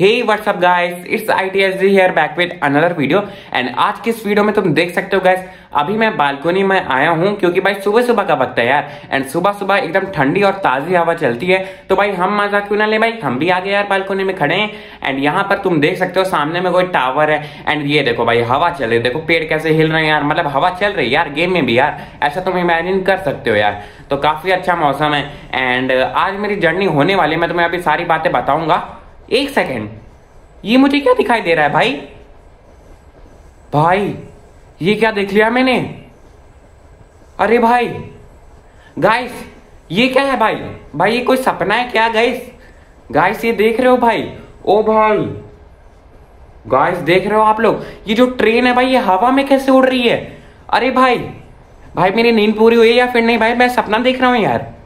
हे and आज की इस वीडियो में तुम देख सकते हो गाइस अभी मैं बालकोनी में आया हूँ, क्योंकि भाई सुबह सुबह का वक्त है यार। एंड सुबह सुबह एकदम ठंडी और ताजी हवा चलती है। तो भाई हम मज़ा क्यों ना ले, भाई? हम भी आ गए यार बालकोनी में खड़े हैं। एंड यहाँ पर तुम देख सकते हो, सामने में कोई टावर है। एंड ये देखो भाई, हवा चल रही देखो पेड़ कैसे हिल रहे हैं यार। मतलब हवा चल रही है यार गेम में भी यार। ऐसा तुम इमेजिन कर सकते हो यार। तो काफ़ी अच्छा मौसम है। एंड आज मेरी जर्नी होने वाली है। मैं तुम्हें अभी सारी बातें बताऊँगा। एक सेकेंड। ये मुझे क्या दिखाई दे रहा है भाई? भाई, ये क्या देख लिया मैंने? अरे भाई गाइस ये क्या है भाई? भाई, ये कोई सपना है क्या गाइस गाइस ये देख रहे हो भाई? ओ भाई गाइस देख रहे हो आप लोग? ये जो ट्रेन है भाई, ये हवा में कैसे उड़ रही है? अरे भाई भाई, मेरी नींद पूरी हुई है या फिर नहीं? भाई, मैं सपना देख रहा हूँ यार।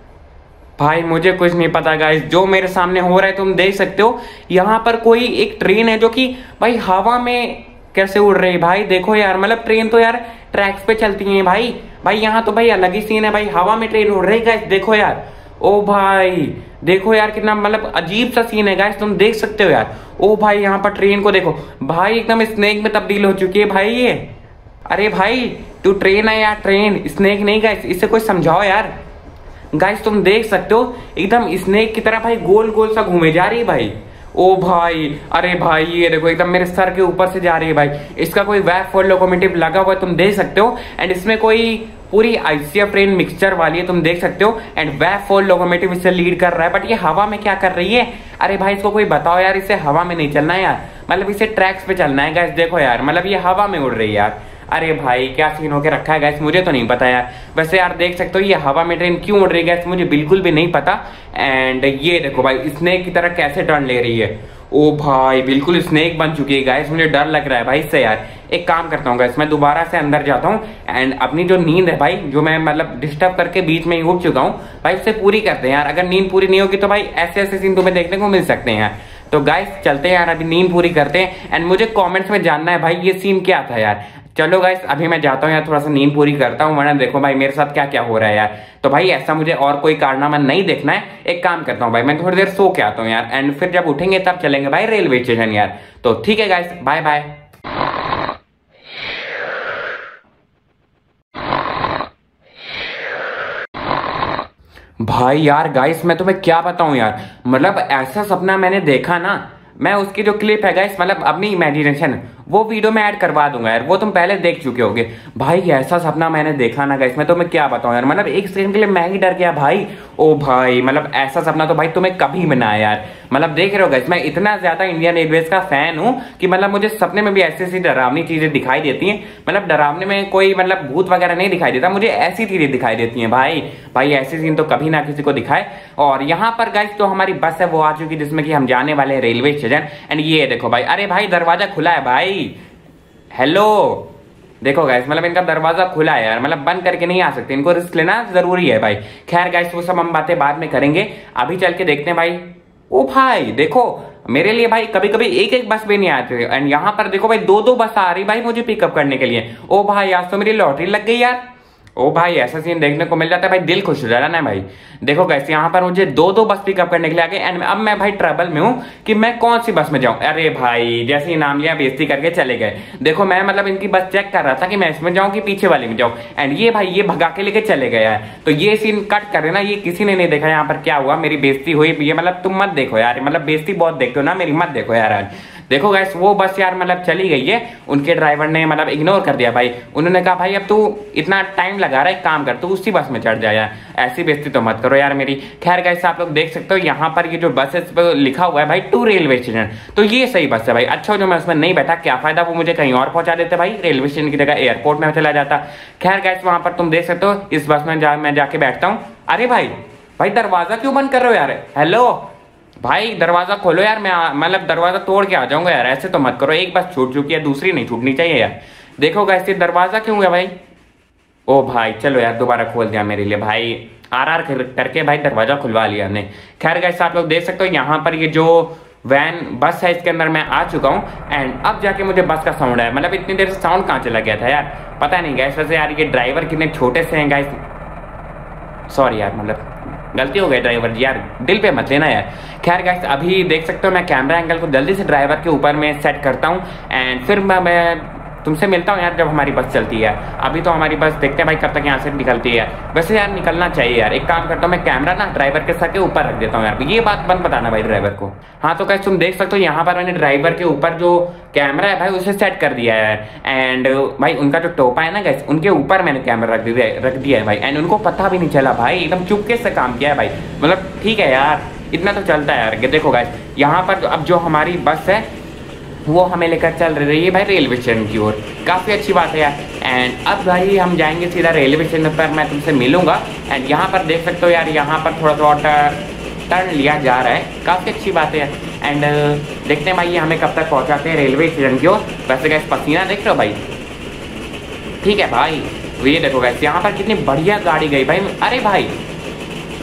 भाई, मुझे कुछ नहीं पता गाइस जो मेरे सामने हो रहा है, तुम देख सकते हो। यहाँ पर कोई एक ट्रेन है जो कि, भाई, हवा में कैसे उड़ रही है? भाई, देखो यार मतलब ट्रेन तो यार ट्रैक्स पे चलती है, भाई. भाई, यहाँ तो भाई अलग ही सीन है, भाई. हवा में ट्रेन उड़ रही गाइस देखो यार. ओ भाई, देखो यार कितना मतलब अजीब सा सीन है गाइस तुम देख सकते हो यार. ओ भाई, यहाँ पर ट्रेन को देखो. भाई, एकदम स्नेक में तब्दील हो चुकी है भाई ये. अरे भाई, तू ट्रेन है यार ट्रेन स्नेक नहीं गाइस इससे कुछ समझाओ यार. गाइस तुम देख सकते हो, एकदम स्नेक की तरह भाई गोल गोल सा घूमे जा रही है भाई। ओ भाई, अरे भाई, ये देखो, एकदम मेरे सर के ऊपर से जा रही है भाई। इसका कोई वैफ फोर लोकोमेटिव लगा हुआ है, तुम देख सकते हो। एंड इसमें कोई पूरी आईसीएफ ट्रेन मिक्सचर वाली है, तुम देख सकते हो। एंड वैफ फोर लोकोमेटिव इसे लीड कर रहा है बट ये हवा में क्या कर रही है? अरे भाई, इसको कोई बताओ यार, इसे हवा में नहीं चलना है यार। मतलब इसे ट्रैक्स पे चलना है गैस देखो यार मतलब ये हवा में उड़ रही है यार। अरे भाई, क्या सीन होके रखा है गैस मुझे तो नहीं पता यार। वैसे यार, देख सकते हो, ये हवा में ट्रेन क्यों उड़ रही है गैस मुझे बिल्कुल भी नहीं पता। एंड ये देखो भाई स्नेक की तरह कैसे टर्न ले रही है? ओ भाई, बिल्कुल स्नेक बन चुकी है गैस मुझे डर लग रहा है भाई इससे यार। एक काम करता हूँ गैस मैं दोबारा से अंदर जाता हूँ। एंड अपनी जो नींद है भाई, जो मैं मतलब डिस्टर्ब करके बीच में ही उठ चुका हूँ, भाई उससे पूरी करते हैं यार। अगर नींद पूरी नहीं होगी तो भाई ऐसे ऐसे सीन तुम्हें देखने को मिल सकते हैं यार। तो गाइस चलते हैं यार, अभी नींद पूरी करते हैं। एंड मुझे कमेंट्स में जानना है भाई, ये सीन क्या था यार? चलो गाइस अभी मैं जाता हूँ यार, थोड़ा सा नींद पूरी करता हूँ, वरना देखो भाई, मेरे साथ क्या क्या हो रहा है यार। तो भाई, ऐसा मुझे और कोई कारनामा नहीं देखना है। एक काम करता हूँ भाई, मैं थोड़ी देर सो के आता हूँ यार एंड फिर जब उठेंगे तब चलेंगे भाई रेलवे स्टेशन यार। तो ठीक है गाइस बाय बाय भाई यार गाइस मैं तुम्हें क्या बताऊँ यार? मतलब ऐसा सपना मैंने देखा ना, मैं उसकी जो क्लिप है गाइस मतलब अपनी इमेजिनेशन वो वीडियो में ऐड करवा दूँगा यार, वो तुम पहले देख चुके होगे। भाई, ऐसा सपना मैंने देखा ना गाइस मैं तुम्हें क्या बताऊँ यार? मतलब एक सेकंड के लिए मैं ही डर गया, भाई। ओ भाई मतलब ऐसा सपना तो भाई तुम्हें कभी भी ना यार। मतलब देख रहे हो गाइस मैं इतना ज़्यादा इंडियन एयरवेज का फ़ैन हूँ कि मतलब मुझे सपने में भी ऐसी ऐसी डरावनी चीज़ें दिखाई देती हैं। मतलब डरावने में कोई मतलब भूत वगैरह नहीं दिखाई देता, मुझे ऐसी चीज़ें दिखाई देती हैं भाई। भाई, ऐसी सीन तो कभी ना किसी को दिखाए। और यहाँ पर गाइस तो हमारी बस है, वो आ चुकी जिसमें कि हम जाने वाले हैं रेलवे स्टेशन। एंड ये देखो भाई, अरे भाई, दरवाज़ा खुला है भाई। हेलो देखो गैस मतलब इनका दरवाज़ा खुला है यार मतलब बंद करके नहीं आ सकते, इनको रिस्क लेना ज़रूरी है भाई। खैर गैस वो सब हम बातें बाद में करेंगे, अभी चल के देखते हैं भाई। ओ भाई, देखो, मेरे लिए भाई कभी कभी एक एक बस भी नहीं आती एंड यहाँ पर देखो भाई दो दो बस आ रही भाई मुझे पिकअप करने के लिए। ओ भाई, आज तो मेरी लॉटरी लग गई यार। ओ भाई, ऐसा सीन देखने को मिल जाता है, भाई, दिल खुश हो जा जाता ना भाई। देखो कैसे यहाँ पर मुझे दो दो बस पिकअप करने के लिए आ गए एंड अब मैं भाई ट्रबल में हूँ कि मैं कौन सी बस में जाऊँ। अरे भाई, जैसे ही नाम लिया बेजती करके चले गए। देखो, मैं मतलब इनकी बस चेक कर रहा था कि मैं इसमें जाऊँ कि पीछे वाले में जाऊँ। एंड ये भाई, ये भगा के लेके चले गया है। तो ये सीन कट करे ना ये किसी ने नहीं देखा। यहाँ पर क्या हुआ? मेरी बेजती हुई। ये मतलब तुम मत देखो यार मतलब बेजती बहुत देखते हो ना, मेरी मत देखो यार देखो गैस वो बस यार मतलब चली गई है। उनके ड्राइवर ने मतलब इग्नोर कर दिया भाई। उन्होंने कहा, भाई, अब तू इतना टाइम लगा रहा है काम कर, तू उसी बस में चढ़ जाए ऐसी बेस्ती तो मत करो यार मेरी। खैर गैस आप लोग देख सकते हो, यहाँ पर ये जो बस लिखा हुआ है भाई टू रेलवे स्टेशन तो ये सही बस है भाई। अच्छा जो मैं उसमें नहीं बैठा, क्या फ़ायदा? वो मुझे कहीं और पहुँचा देते भाई। रेलवे स्टेशन की जगह एयरपोर्ट में चला जाता। खैर गैस वहाँ पर तुम देख सकते हो, इस बस में जा, मैं जाके बैठता हूँ। अरे भाई भाई, दरवाज़ा क्यों बंद कर रहे हो यार? हेलो भाई, दरवाज़ा खोलो यार, मैं मतलब दरवाज़ा तोड़ के आ जाऊँगा यार, ऐसे तो मत करो, एक बस छूट चुकी है, दूसरी नहीं छूटनी चाहिए यार। देखो कैसे दरवाज़ा क्यों है भाई? ओ भाई, चलो यार, दोबारा खोल दिया मेरे लिए, भाई। आर आर करके भाई दरवाज़ा खुलवा लिया हमने। खैर कैसे आप लोग देख सकते हो, यहाँ पर ये जो वैन बस है, इसके अंदर मैं आ चुका हूँ एंड अब जाके मुझे बस का साउंड आया। मतलब इतनी देर से साउंड कहाँ चला गया था यार? पता नहीं गैस वैसे यार, ये ड्राइवर कितने छोटे से हैं गैस सॉरी यार मतलब गलती हो गई ड्राइवर जी यार दिल पे मत लेना यार। खैर गैस अभी देख सकते हो मैं कैमरा एंगल को जल्दी से ड्राइवर के ऊपर में सेट करता हूँ एंड फिर मैं, मैं तुमसे मिलता हूँ यार जब हमारी बस चलती है। अभी तो हमारी बस देखते हैं भाई कब तक यहाँ से निकलती है। वैसे यार निकलना चाहिए यार। एक काम करता हूँ, मैं कैमरा ना ड्राइवर के सर के ऊपर रख देता हूँ यार। ये बात बंद बताना भाई ड्राइवर को। हाँ तो कैसे तुम देख सकते हो यहाँ पर मैंने ड्राइवर के ऊपर जो कैमरा है भाई, उसे सेट कर दिया है। एंड भाई, उनका जो टोपा है ना गैस उनके ऊपर मैंने कैमरा रख दिया रख दिया है भाई। एंड उनको पता भी नहीं चला भाई। एकदम चुपके से काम किया है भाई। मतलब ठीक है यार, इतना तो चलता है यार। देखो गाइस यहाँ पर अब जो हमारी बस है वो हमें लेकर चल रही है भाई रेलवे स्टेशन की ओर। काफ़ी अच्छी बात है यार। एंड अब भाई हम जाएँगे सीधा रेलवे स्टेशन पर, मैं तुमसे मिलूँगा। एंड यहाँ पर देख सकते हो यार, यहाँ पर थोड़ा थोड़ा टर्न लिया जा रहा है। काफ़ी अच्छी बात है यार। एंड देखते हैं भाई ये हमें कब तक पहुँचाते हैं रेलवे स्टेशन की ओर। वैसे गैस पसीना देख रहे हो भाई? ठीक है भाई। ये देखो गैस यहाँ पर कितनी बढ़िया गाड़ी गई भाई। अरे भाई।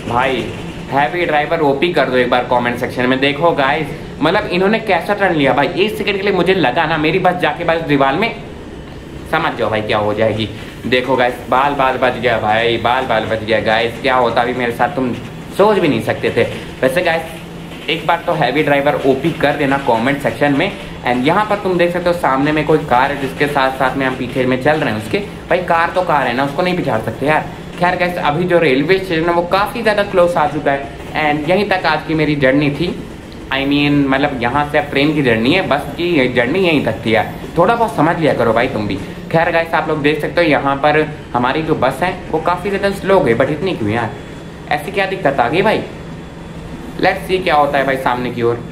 भाई हैवी ड्राइवर ओपी कर दो एक बार कमेंट सेक्शन में। देखो गाइस मतलब इन्होंने कैसा टर्न लिया? भाई, एक सेकंड के लिए मुझे लगा ना, मेरी बस जाके बस दीवार में समझ जाओ भाई, क्या हो जाएगी। देखो गाइस बाल बाल बच गया भाई, बाल बाल बच गया। गाइस क्या होता, अभी मेरे साथ तुम सोच भी नहीं सकते थे। वैसे गाइस एक बार तो हैवी ड्राइवर ओपी कर देना कमेंट सेक्शन में। एंड यहाँ पर तुम देख सकते हो, सामने में कोई कार है जिसके साथ साथ में हम पीछे में चल रहे हैं उसके। भाई कार तो कार है ना, उसको नहीं पिछाड़ सकते यार। खैर गैस अभी जो रेलवे स्टेशन है, वो काफ़ी ज़्यादा क्लोज आ चुका है। एंड यहीं तक आज की मेरी जर्नी थी। आई I मीन mean, मतलब यहाँ से ट्रेन की जर्नी है बस की जर्नी यहीं तक थी यार। थोड़ा बहुत समझ लिया करो भाई तुम भी। खैर गैस आप लोग देख सकते हो यहाँ पर हमारी जो बस है वो काफ़ी ज़्यादा स्लो गई बट इतनी क्यों यार? ऐसी क्या दिक्कत आ गई भाई? लेट्स सी क्या होता है भाई सामने की ओर।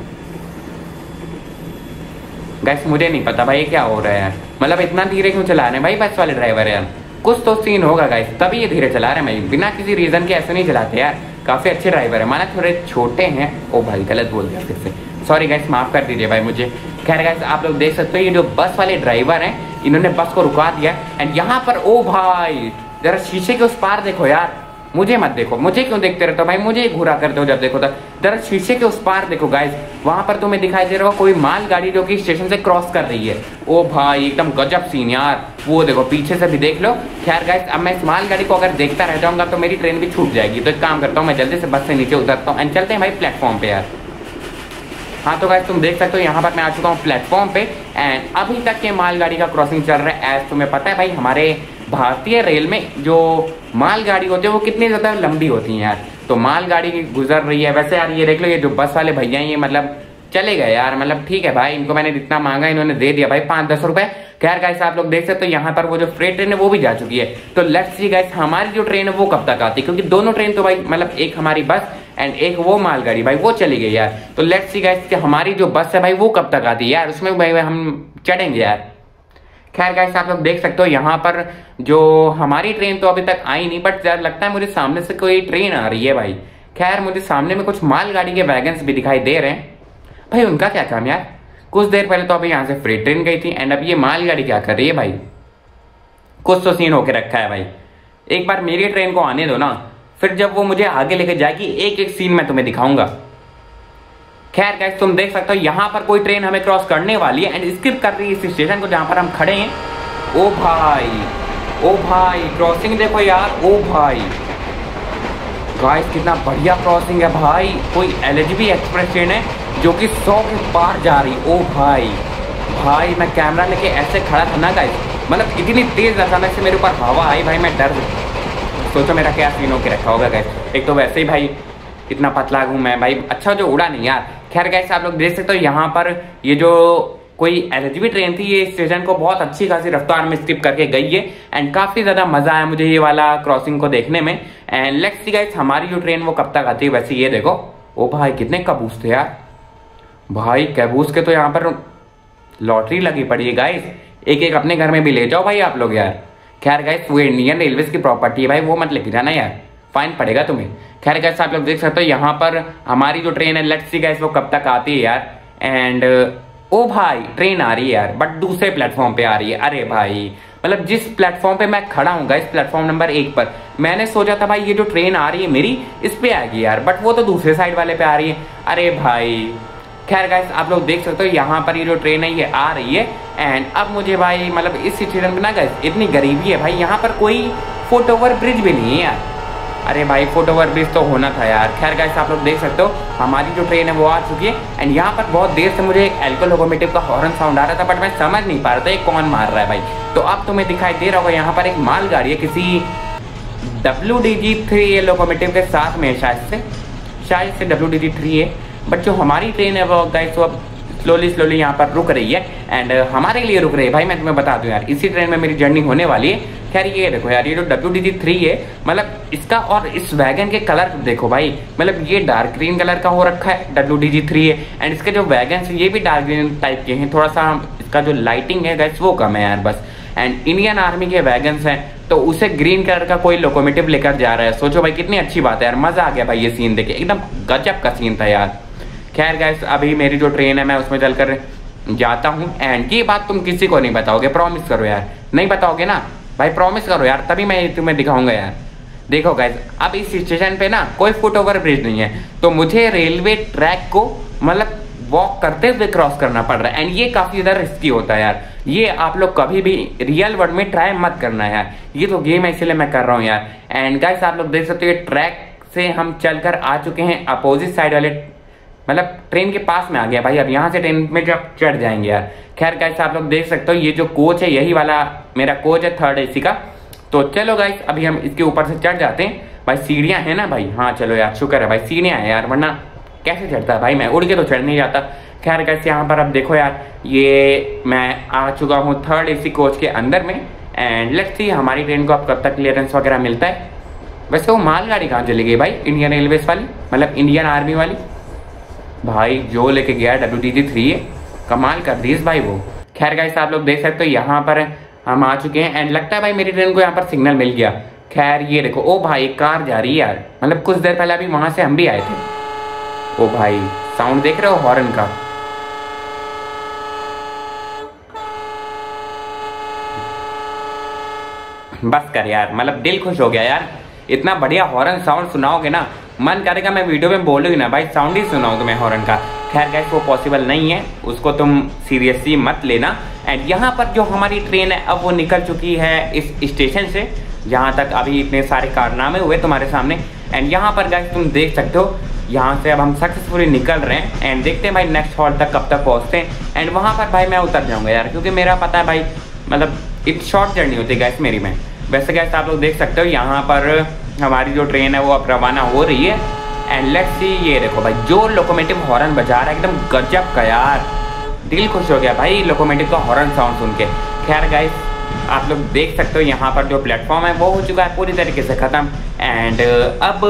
गैस मुझे नहीं पता भाई क्या हो रहा है यार। मतलब इतना धीरे क्यों चला रहे हैं भाई बस वाले ड्राइवर है यार? कुछ तो सीन होगा गाइस तभी ये धीरे चला रहे हैं भाई। बिना किसी रीजन के ऐसे नहीं चलाते यार। काफ़ी अच्छे ड्राइवर है। माना थोड़े छोटे हैं। ओ भाई, गलत बोल गया फिर से। सॉरी गाइस माफ़ कर दीजिए भाई मुझे। खैर गैस आप लोग देख सकते हो, ये जो बस वाले ड्राइवर हैं, इन्होंने बस को रुका दिया। एंड यहाँ पर, ओ भाई, जरा शीशे के उस पार देखो यार। मुझे मत देखो। मुझे क्यों देखते रहते हो भाई? मुझे ही घूरा करते हो जब देखो तक जरा शीशे के उस पार देखो गाइस वहाँ पर तुम्हें दिखाई दे रहा हो कोई माल गाड़ी जो कि स्टेशन से क्रॉस कर रही है। ओ भाई, एकदम गजब सीन यार। वो देखो, पीछे से भी देख लो। खैर गाइस अब मैं इस माल गाड़ी को अगर देखता रह जाऊँगा तो मेरी ट्रेन भी छूट जाएगी। तो एक काम करता हूँ, मैं जल्दी से बस से नीचे उतरता हूँ। एंड चलते हैं भाई प्लेटफॉर्म पे यार। हाँ तो गाइस तुम देख सकते हो, यहाँ पर मैं आ चुका हूँ प्लेटफॉर्म पे। एंड अभी तक ये मालगाड़ी का क्रॉसिंग चल रहा है एज तुम्हें पता है भाई, हमारे भारतीय रेल में जो मालगाड़ी होती है, वो कितनी ज़्यादा लंबी होती है यार। तो मालगाड़ी गुजर रही है। वैसे यार, ये देख लो, ये जो बस वाले भैया ये मतलब चले गए यार। मतलब ठीक है भाई, इनको मैंने जितना मांगा, इन्होंने दे दिया भाई, पाँच दस रुपए। खैर गाइस आप लोग देख सकते हो तो यहाँ पर वो जो फ्रेट ट्रेन है, वो भी जा चुकी है। तो लेट्स सी गाइस हमारी जो ट्रेन है, वो कब तक आती है? क्योंकि दोनों ट्रेन तो भाई मतलब एक हमारी बस एंड एक वो मालगाड़ी, भाई, वो चली गई यार। तो लेट्स सी गाइस हमारी जो बस है भाई, वो कब तक आती है? यार, उसमें भाई हम चढ़ेंगे यार। खैर गाइस आप लोग देख सकते हो, यहाँ पर जो हमारी ट्रेन तो अभी तक आई नहीं बट यार, लगता है मुझे सामने से कोई ट्रेन आ रही है भाई। खैर, मुझे सामने में कुछ मालगाड़ी के वैगन्स भी दिखाई दे रहे हैं। भाई, उनका क्या काम यार? कुछ देर पहले तो अभी यहाँ से फ्री ट्रेन गई थी एंड अब ये मालगाड़ी क्या कर रही है भाई? कुछ तो सीन होके रखा है भाई। एक बार मेरी ट्रेन को आने दो ना। फिर जब वो मुझे आगे लेके जाएगी, एक एक सीन मैं तुम्हें दिखाऊँगा। खैर गैस तुम देख सकते हो, यहाँ पर कोई ट्रेन हमें क्रॉस करने वाली है एंड स्किप कर रही है इस स्टेशन को जहाँ पर हम खड़े हैं। ओ भाई ओ भाई क्रॉसिंग देखो यार, ओ भाई। गाइस कितना बढ़िया क्रॉसिंग है भाई। कोई एल एक्सप्रेस ट्रेन है जो कि सौ के पार जा रही ओ भाई भाई, मैं कैमरा लेके ऐसे खड़ा था ना गाइस मतलब इतनी तेज अचानक से मेरे ऊपर हवा आई, भाई, मैं डर सोचो मेरा क्या सीन होकर रखा होगा गैस एक तो वैसे ही भाई, इतना पतला हूँ मैं, भाई। अच्छा जो उड़ा नहीं यार। खैर गैस आप लोग देख सकते हो, यहाँ पर ये जो कोई एल ट्रेन थी, ये स्टेशन को बहुत अच्छी खासी रफ्तार में स्किप करके गई है। एंड काफ़ी ज़्यादा मज़ा आया मुझे ये वाला क्रॉसिंग को देखने में। एंड लेट्स सी गाइस हमारी जो ट्रेन वो कब तक आती है? वैसे ये देखो। ओ भाई, कितने कबूस थे यार। भाई कैबूस के तो यहाँ पर लॉटरी लगी पड़ी है गाइस एक एक अपने घर में भी ले जाओ भाई आप लोग यार। खैर गाइस वो इंडियन रेलवे की प्रॉपर्टी है भाई, वो मत लेके जाना यार? फाइन पड़ेगा तुम्हें। खैर कैसे आप लोग देख सकते हो, यहाँ पर हमारी जो ट्रेन है लेट्स सी गैस वो कब तक आती है यार। एंड ओ भाई ट्रेन आ रही है यार बट दूसरे प्लेटफॉर्म पे आ रही है। अरे भाई मतलब जिस प्लेटफॉर्म पे मैं खड़ा हूँ इस प्लेटफॉर्म नंबर एक पर, मैंने सोचा था भाई, ये जो ट्रेन आ रही है मेरी, इस पे आएगी यार बट वो तो दूसरे साइड वाले पे आ रही है। अरे भाई खैर गाइस आप लोग देख सकते हो, यहाँ पर ये जो ट्रेन है, ये आ रही है। एंड अब मुझे भाई मतलब इस सिचुएशन में ना गैस इतनी गरीबी है भाई, यहाँ पर कोई फुट ओवर ब्रिज भी नहीं है यार। अरे भाई फुट ओवर ब्रिज तो होना था यार। खैर गाइस आप लोग देख सकते हो, हमारी जो ट्रेन है, वो आ चुकी है। एंड यहाँ पर बहुत देर से मुझे एक एल्को लोकोमेटिव का हॉर्न साउंड आ रहा था बट मैं समझ नहीं पा रहा था ये कौन मार रहा है भाई। तो अब तुम्हें दिखाई दे रहा होगा, यहाँ पर एक मालगाड़ी है, किसी W D G three locomotive के साथ में शायद से। शायद से डब्ल्यू डी जी थ्री है। बट जो हमारी ट्रेन है वो गाइस वो अब स्लोली स्लोली यहाँ पर रुक रही है। एंड uh, हमारे लिए रुक रही है। भाई मैं तुम्हें बता दूँ यार इसी ट्रेन में मेरी जर्नी होने वाली है। खैर ये देखो यार ये जो डब्ल्यू डी थ्री है मतलब इसका और इस वैगन के कलर देखो भाई। मतलब ये डार्क ग्रीन कलर का हो रखा है डब्ल्यू डी थ्री है। एंड इसके जो वैगन है ये भी डार्क ग्रीन टाइप के हैं। थोड़ा सा इसका जो लाइटिंग है गैस वो कम है यार बस। एंड इंडियन आर्मी के वैगन्स हैं तो उसे ग्रीन कलर का कोई लोकोमेटिव लेकर जा रहा है। सोचो भाई कितनी अच्छी बात है यार मज़ा आ गया भाई ये सीन देखे एकदम गजब का सीन था यार। खैर गैस अभी मेरी जो ट्रेन है, मैं उसमें चलकर जाता हूँ। एंड ये बात तुम किसी को नहीं बताओगे प्रॉमिस करो यार। नहीं बताओगे ना? भाई प्रॉमिस करो यार, तभी मैं तुम्हें दिखाऊँगा यार। देखो गैस अब इस स्टेशन पे ना कोई फुट ओवर ब्रिज नहीं है। तो मुझे रेलवे ट्रैक को मतलब वॉक करते हुए क्रॉस करना पड़ रहा है। एंड ये काफ़ी ज़्यादा रिस्की होता है यार। ये आप लोग कभी भी रियल वर्ल्ड में ट्राई मत करना यार। ये तो गेम है, इसलिए मैं कर रहा हूँ यार। एंड गाइस आप लोग देख सकते हो, ये ट्रैक से हम चलकर आ चुके हैं। अपोजिट साइड वाले मतलब ट्रेन के पास में आ गया भाई, अब यहाँ से ट्रेन में जब चढ़ जाएँगे यार। खैर गाइस आप लोग देख सकते हो, ये जो कोच है, यही वाला मेरा कोच है थर्ड एसी का। तो चलो गाइस अभी हम इसके ऊपर से चढ़ जाते हैं। भाई, सीढ़ियाँ है ना भाई? हाँ चलो यार, शुक्र है भाई, सीढ़ियाँ है यार, वरना कैसे चढ़ता भाई? मैं उड़ के तो चढ़ नहीं जाता। खैर कैसे यहाँ पर अब देखो यार, ये मैं आ चुका हूँ थर्ड एसी कोच के अंदर में। एंड लेट्स सी हमारी ट्रेन को अब कब तक क्लियरेंस वगैरह मिलता है। वैसे वो मालगाड़ी कहाँ चली गई भाई? इंडियन रेलवेज वाली? मतलब इंडियन आर्मी वाली? भाई जो लेके गया डब्ल्यू जी थ्री कमाल कर दी भाई वो। खैर गाइस आप लोग देख सकते हो यहाँ पर हम आ चुके हैं एंड लगता है भाई मेरी ट्रेन को यहाँ पर सिग्नल मिल गया। खैर ये देखो, ओ भाई कार जा रही है यार। मतलब कुछ देर पहले अभी वहाँ से हम भी आए थे। ओ भाई साउंड देख रहे हो हॉर्न का? बस कर यार मतलब दिल खुश हो गया यार। इतना बढ़िया हॉर्न साउंड सुनाओगे ना मन करेगा मैं वीडियो में बोलूँगी ना, भाई साउंड ही सुनाऊँ तुम्हें हॉर्न का। खैर गैस वो पॉसिबल नहीं है, उसको तुम सीरियसली मत लेना। एंड यहाँ पर जो हमारी ट्रेन है, अब वो निकल चुकी है इस स्टेशन से, जहाँ तक अभी इतने सारे कारनामे हुए तुम्हारे सामने। एंड यहाँ पर गैस तुम देख सकते हो, यहाँ से अब हम सक्सेसफुली निकल रहे हैं। एंड देखते हैं भाई नेक्स्ट हॉल तक कब तक पहुँचते हैं। एंड वहाँ पर भाई, मैं उतर जाऊँगा यार, क्योंकि मेरा पता है भाई मतलब एक शॉर्ट जर्नी होती है गैस मेरी में। वैसे गैस आप लोग देख सकते हो, यहाँ पर हमारी जो ट्रेन है, वो अब रवाना हो रही है। एंड लेट्स सी ये देखो भाई, जो लोकोमेटिव हॉर्न बजा रहा है, एकदम गजब का यार। दिल खुश हो गया भाई लोकोमेटिव का हॉर्न साउंड सुन के। खैर गाइस आप लोग देख सकते हो, यहाँ पर जो प्लेटफॉर्म है, वो हो चुका है पूरी तरीके से ख़त्म। एंड अब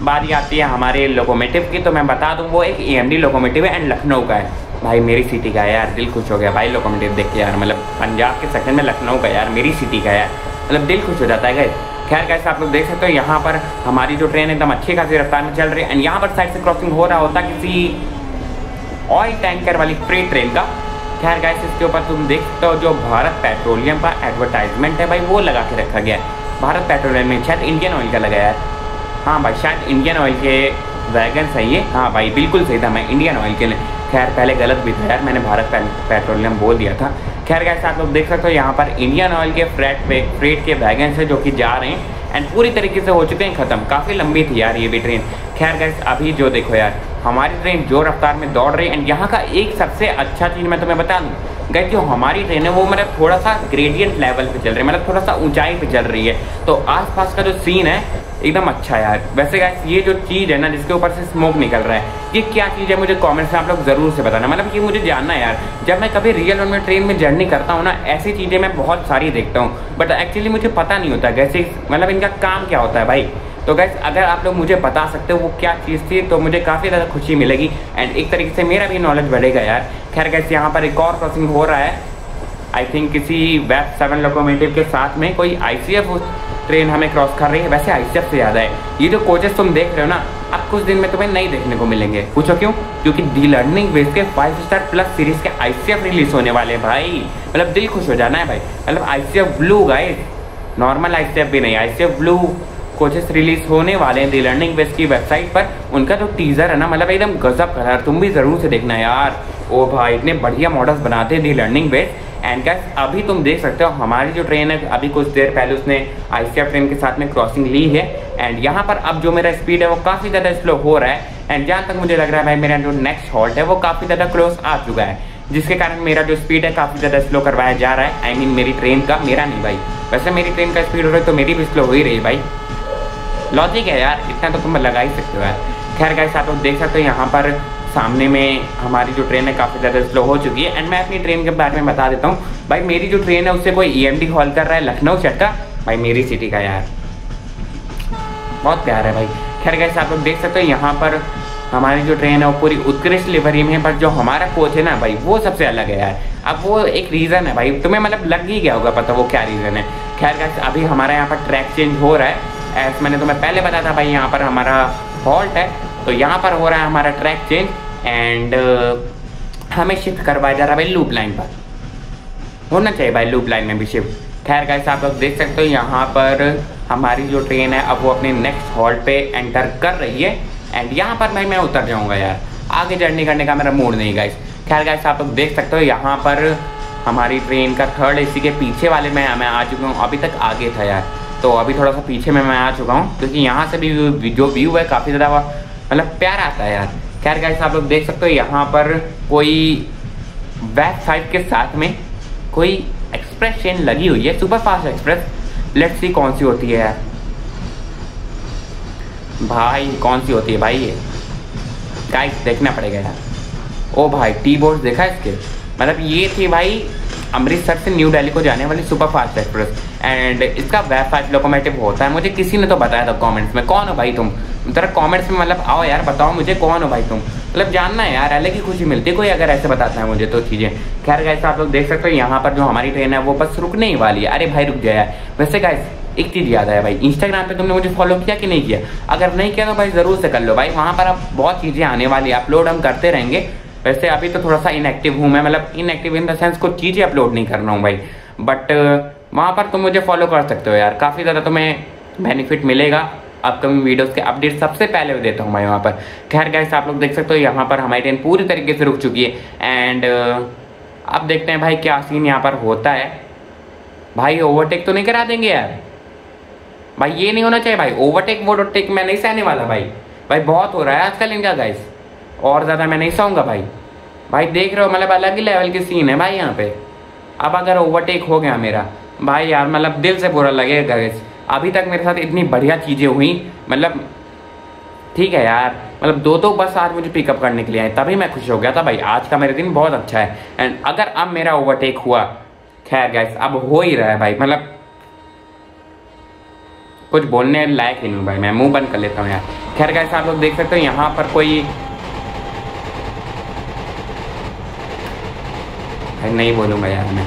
बारी आती है हमारे लोकोमेटिव की तो मैं बता दूँ, वो एक ई एम डी लोकोमेटिव है एंड लखनऊ का है। भाई मेरी सिटी का यार, दिल खुश हो गया भाई लोकोमेटिव देख के यार। मतलब पंजाब के सेक्शन में लखनऊ का यार, मेरी सिटी का यार। मतलब दिल खुश हो जाता है गए खैर कैसे आप लोग देख सकते हो, यहाँ पर हमारी जो ट्रेन एकदम अच्छी खासी रफ्तार में चल रही है। एंड यहाँ पर साइड से क्रॉसिंग हो रहा होता किसी ऑयल टैंकर वाली फ्री ट्रेन का। खैर गैस इसके ऊपर तुम देख सकते हो, जो भारत पेट्रोलियम का एडवर्टाइजमेंट है भाई, वो लगा के रखा गया है। भारत पेट्रोलियम में शायद इंडियन ऑयल का लगाया है हाँ भाई, शायद इंडियन ऑयल के वैगन सही है। हाँ भाई, बिल्कुल सही था, मैं इंडियन ऑयल के लिए। खैर, पहले गलत भी था यार, मैंने भारत पेट्रोलियम बोल दिया था। खैर गैस आप लोग देख सकते हो, यहाँ पर इंडियन ऑयल के फ्रेट फ्रेट के वैगन है जो कि जा रहे हैं। एंड पूरी तरीके से हो चुके हैं ख़त्म। काफ़ी लंबी थी यार ये भी ट्रेन खैर गैस अभी जो देखो यार, हमारी ट्रेन जो रफ्तार में दौड़ रही है एंड यहाँ का एक सबसे अच्छा चीज़ मैं तुम्हें बता दूँ गैस जो हमारी ट्रेन है वो मतलब थोड़ा सा ग्रेडियंट लेवल पे चल रही है मतलब थोड़ा सा ऊंचाई पे चल रही है। तो आसपास का जो सीन है, एकदम अच्छा है यार। वैसे गैस ये जो चीज़ है ना, जिसके ऊपर से स्मोक निकल रहा है, ये क्या चीज़ है मुझे कमेंट्स में आप लोग ज़रूर से बताना। मतलब ये मुझे जानना है यार, जब मैं कभी रियल में ट्रेन में जर्नी करता हूँ ना, ऐसी चीज़ें मैं बहुत सारी देखता हूँ। बट एक्चुअली मुझे पता नहीं होता कैसे मतलब इनका काम क्या होता है भाई। तो गैस अगर आप लोग मुझे बता सकते हो वो क्या चीज़ थी तो मुझे काफ़ी ज़्यादा खुशी मिलेगी। एंड एक तरीके से मेरा भी नॉलेज बढ़ेगा यार। खैर कैसे यहाँ पर एक और क्रॉसिंग हो रहा है। आई थिंक किसी वेब सेवन लोकोमेटिव के साथ में कोई आईसीएफ ट्रेन हमें क्रॉस कर रही है। वैसे आईसीएफ से ज़्यादा है। ये जो कोचेस तुम देख रहे हो ना, अब कुछ दिन में तुम्हें नहीं देखने को मिलेंगे। पूछो क्यों? क्योंकि डी लर्निंग बेस के फाइव स्टार प्लस सीरीज़ के आईसीएफ रिलीज़ होने वाले भाई। मतलब दिल खुश हो जाना है भाई। मतलब ICF blue guys normal ICF भी नहीं आईसीएफ ब्लू कोचेस रिलीज़ होने वाले हैं दी लर्निंग बेस की वेबसाइट पर। उनका जो टीजर है ना मतलब एकदम गजब कलर तुम भी ज़रूर से देखना यार। ओ भाई इतने बढ़िया मॉडल्स बनाते हैं the learning base and guys अभी तुम देख सकते हो हमारी जो ट्रेन है अभी कुछ देर पहले उसने आईसीएफ ट्रेन के साथ में क्रॉसिंग ली है. एंड यहाँ पर अब जो मेरा स्पीड है वो काफ़ी ज़्यादा स्लो हो रहा है. एंड जहाँ तक मुझे लग रहा है भाई मेरा जो नेक्स्ट हॉल्ट है वो काफ़ी ज़्यादा क्लोज आ चुका है. जिसके कारण मेरा जो स्पीड है काफ़ी ज़्यादा स्लो करवाया जा रहा है. आई I मीन mean, मेरी ट्रेन का मेरा नहीं भाई. वैसे मेरी ट्रेन का स्पीड हो रहा है तो मेरी भी स्लो हो ही रही भाई. लॉजिक है यार इतना तो तुम लगा ही सकते हो यार. खैर गाइस आप लोग देख सकते हो यहाँ पर सामने में हमारी जो ट्रेन है काफ़ी ज़्यादा स्लो हो चुकी है। एंड मैं अपनी ट्रेन के बारे में बता देता हूँ। भाई, मेरी जो ट्रेन है, उससे कोई ई एम कॉल कर रहा है लखनऊ चट्टा भाई, मेरी सिटी का यार। बहुत प्यार है भाई। खैर कैसे आप लोग देख सकते हो, यहाँ पर हमारी जो ट्रेन है, वो पूरी उत्कृष्ट लिवरी में है, पर जो हमारा कोच है ना भाई, वो सबसे अलग है यार। अब वो एक रीज़न है भाई। तुम्हें मतलब लग ही गया होगा पता वो क्या रीज़न है। खैर कैसे अभी हमारा यहाँ पर ट्रैक चेंज हो रहा है। एस मैंने तुम्हें पहले बताया था भाई, यहाँ पर हमारा हॉल्ट है। तो यहाँ पर हो रहा है हमारा ट्रैक चेंज एंड हमें शिफ्ट करवाया जा रहा है भाई लूप लाइन पर। होना चाहिए भाई लूप लाइन में भी शिफ्ट खैर गाइस आप लोग देख सकते हो यहाँ पर हमारी जो ट्रेन है, अब वो अपने नेक्स्ट हॉल्ट पे एंटर कर रही है। एंड यहाँ पर भाई मैं उतर जाऊँगा यार। आगे जर्नी करने का मेरा मूड नहीं गाइस खैर गाइस आप लोग देख सकते हो यहाँ पर हमारी ट्रेन का थर्ड एसी के पीछे वाले में मैं आ चुका हूँ। अभी तक आगे था यार। तो अभी थोड़ा सा पीछे में मैं आ चुका हूँ। क्योंकि यहाँ से भी जो व्यू है काफ़ी ज़्यादा मतलब प्यार आता है यार। खैर गाइस आप लोग देख सकते हो यहाँ पर कोई बैक साइड के साथ में कोई एक्सप्रेस ट्रेन लगी हुई है super fast express let's see कौन सी होती है। भाई, कौन सी होती है भाई ये? गाइस देखना पड़ेगा यार। ओ भाई टी बोर्ड देखा इसके? मतलब ये थी भाई अमृतसर से न्यू दिल्ली को जाने वाली सुपर फास्ट एक्सप्रेस एंड इसका वेब फास्ट लोकोमेटिव होता है। मुझे किसी ने तो बताया था कमेंट्स में। कौन हो भाई तुम? तेरा कमेंट्स में मतलब आओ यार, बताओ मुझे कौन हो भाई तुम? मतलब जानना है यार अलग ही खुशी मिलती है कोई अगर ऐसे बताता है मुझे तो चीज़ें। खैर गाइस आप लोग देख सकते हो, यहाँ पर जो हमारी ट्रेन है, वो बस रुकने ही वाली है। अरे भाई, रुक जाए वैसे गाइस एक चीज़ याद है भाई इंस्टाग्राम पे तुमने मुझे फॉलो किया कि नहीं किया? अगर नहीं किया तो भाई ज़रूर से कर लो भाई, वहाँ पर अब बहुत चीज़ें आने वाली अपलोड हम करते रहेंगे। वैसे अभी तो थोड़ा सा इनएक्टिव हूँ मैं मतलब इनएक्टिव इन द सेंस कुछ चीज़ें अपलोड नहीं कर रहा हूँ भाई। बट वहाँ पर तुम मुझे फॉलो कर सकते हो यार, काफ़ी ज़्यादा तुम्हें बेनिफिट मिलेगा। अपकमिंग वीडियोस के अपडेट सबसे पहले देता हूँ मैं यहाँ पर। खैर गैस आप लोग देख सकते हो यहाँ पर हमारी ट्रेन पूरी तरीके से रुक चुकी है। एंड अब देखते हैं भाई क्या सीन यहाँ पर होता है। भाई ओवरटेक तो नहीं करा देंगे यार। भाई, ये नहीं होना चाहिए भाई। ओवरटेक वोवरटेक मैं नहीं सहने वाला भाई। भाई, बहुत हो रहा है आजकल इनका गाइस और ज़्यादा मैं नहीं सहूँगा भाई। भाई, देख रहे हो मतलब अलग ही लेवल के सीन है भाई यहाँ पे। अब अगर ओवरटेक हो गया मेरा। भाई यार मतलब दिल से बुरा लगेगा गाइस अभी तक मेरे साथ इतनी बढ़िया चीज़ें हुई मतलब ठीक है यार मतलब दो दो बस आज मुझे पिकअप करने के लिए आए, तभी मैं खुश हो गया था भाई, आज का मेरा दिन बहुत अच्छा है। एंड अगर अब मेरा ओवरटेक हुआ, खैर गैस अब हो ही रहा है भाई मतलब कुछ बोलने लायक ही नहीं भाई, मैं मुँह बंद कर लेता हूँ यार। खैर गैस आप लोग देख सकते हो यहाँ पर कोई नहीं बोलूँगा यार मैं।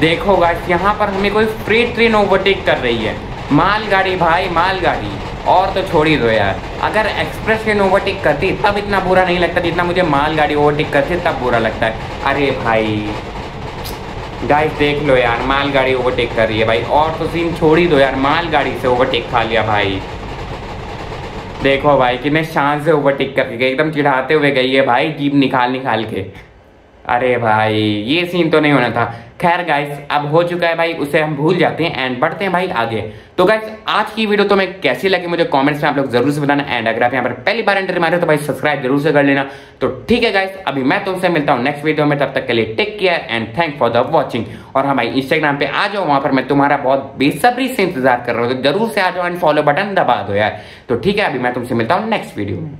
देखो गाइस यहाँ पर हमें कोई फ्री ट्रेन ओवरटेक कर रही है। मालगाड़ी भाई, मालगाड़ी। और तो छोड़ ही दो यार। अगर एक्सप्रेस ट्रेन ओवरटेक करती, तब इतना बुरा नहीं लगता जितना मुझे मालगाड़ी ओवरटेक करती, तब बुरा लगता है। अरे भाई गाइस देख लो यार, मालगाड़ी ओवरटेक कर रही है भाई। और तो सीन छोड़ ही दो यार, मालगाड़ी से ओवरटेक खा लिया भाई। देखो भाई, कितने शान से ओवरटेक करके एकदम चिढ़ाते हुए गई है भाई जीप निकाल निकाल के। अरे भाई, ये सीन तो नहीं होना था। खैर गाइस अब हो चुका है भाई, उसे हम भूल जाते हैं एंड बढ़ते हैं भाई आगे। तो गाइस आज की वीडियो तो मैं कैसी लगी मुझे कमेंट्स में आप लोग ज़रूर से बताना एंड अगर आप यहाँ पर पहली बार एंटर मारे तो भाई सब्सक्राइब ज़रूर से कर लेना। तो ठीक है गाइस अभी मैं तुमसे मिलता हूँ नेक्स्ट वीडियो में, तब तक के लिए take care and thank for the watching और हाँ भाई इंस्टाग्राम पे आ जाओ, वहाँ पर मैं तुम्हारा बहुत बेसब्री से इंतज़ार कर रहा हूँ तो ज़रूर से आ जाओ एंड फॉलो बटन दबा दो यार। तो ठीक है, अभी मैं तुमसे मिलता हूँ नेक्स्ट वीडियो में।